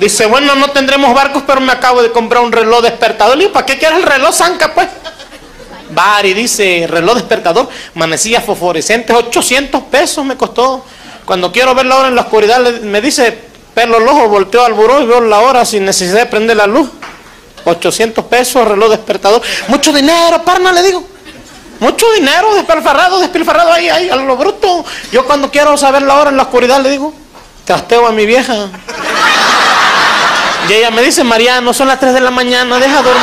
Dice, bueno, no tendremos barcos, pero me acabo de comprar un reloj despertador. Y ¿para qué quieres el reloj, Zanca, pues? Bar y dice, reloj despertador, manecillas fosforescentes, 800 pesos me costó. Cuando quiero ver la hora en la oscuridad, le- me dice, pelo el ojo, volteo al buró y veo la hora sin necesidad de prender la luz. 800 pesos, reloj despertador. Mucho dinero, parna, le digo. Mucho dinero, despilfarrado, despilfarrado ahí, ahí, a lo bruto. Yo cuando quiero saber la hora en la oscuridad, le digo, trasteo a mi vieja. Y ella me dice, Mariano, son las 3 de la mañana, deja dormir,